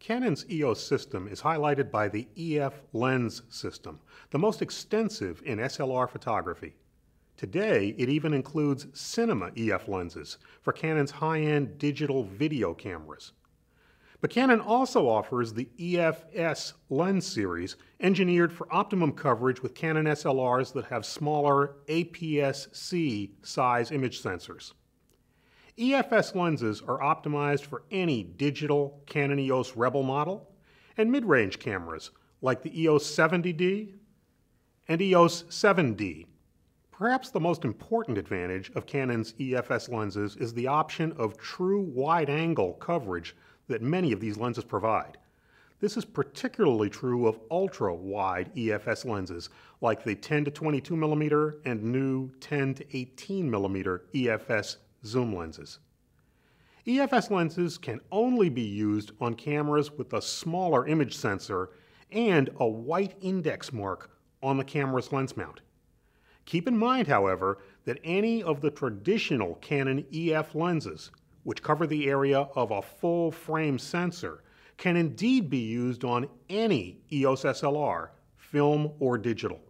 Canon's EOS system is highlighted by the EF lens system, the most extensive in SLR photography. Today, it even includes cinema EF lenses for Canon's high-end digital video cameras. But Canon also offers the EFS lens series, engineered for optimum coverage with Canon SLRs that have smaller APS-C size image sensors. EFS lenses are optimized for any digital Canon EOS Rebel model and mid-range cameras like the EOS 70D and EOS 7D. Perhaps the most important advantage of Canon's EFS lenses is the option of true wide-angle coverage that many of these lenses provide. This is particularly true of ultra-wide EFS lenses like the 10 to 22 millimeter and new 10 to 18 millimeter EFS zoom lenses. EFS lenses can only be used on cameras with a smaller image sensor and a white index mark on the camera's lens mount. Keep in mind, however, that any of the traditional Canon EF lenses, which cover the area of a full frame sensor, can indeed be used on any EOS SLR, film or digital.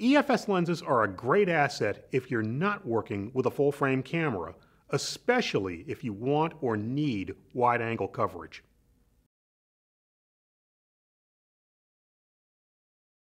EFS lenses are a great asset if you're not working with a full frame camera, especially if you want or need wide angle coverage.